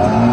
Amen.